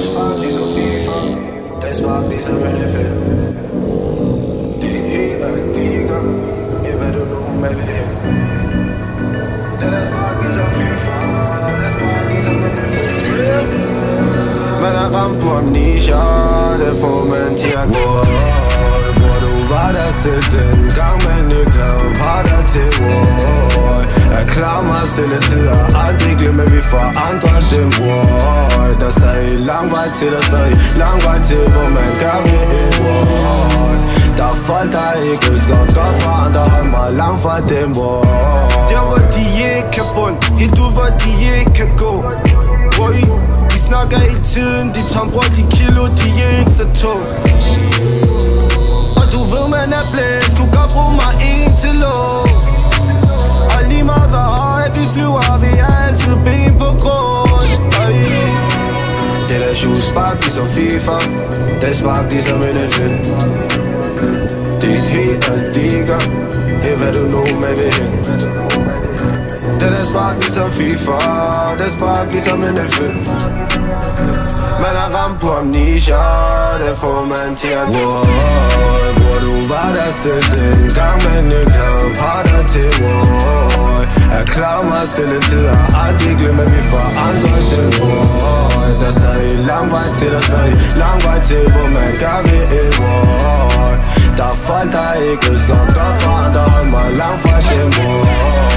smart ligesom FIFA. Den smart ligesom NFL Det er helt og liga hvad du nu med vil hen Den er smart ligesom FIFA. Den er smart ligesom NFL Man er ramt på amnesia Det får man til at wow, Hvor du var der selv dengang Man ikke havde parter til wow. Jeg klarer mig selv i tider, aldrig glemmer vi forandrer dem wow. Der stadig lang vej til Der stadig lang vej til Hvor man gerne vil et wow. Der er folk der ikke ønsker godt for andre Hold mig langt fra dem wow. Der hvor de ikke kan bund Helt ud hvor de ikke kan gå Boy, de snakker i tiden De tombror de kilo De er ikke så tung Det der shoe spark ligesom FIFA das spark ligesom NFL Det er helt en liga Her hvad du nu med vil hen. Den er spark ligesom FIFA. Den spark ligesom NFL Man er ramt på amnesia. Det får man til at wow, Hvor du var der selv dengang Man ikke havde parter til wow. Jeg klarer mig selv en tid Og aldrig glemme at vi forandrer det wow. Lang vej til der stadig Lang vej til hvor man gerne vil et world Der er folk der ikke ønsker at gøre forandre Hold mig langt fra det mål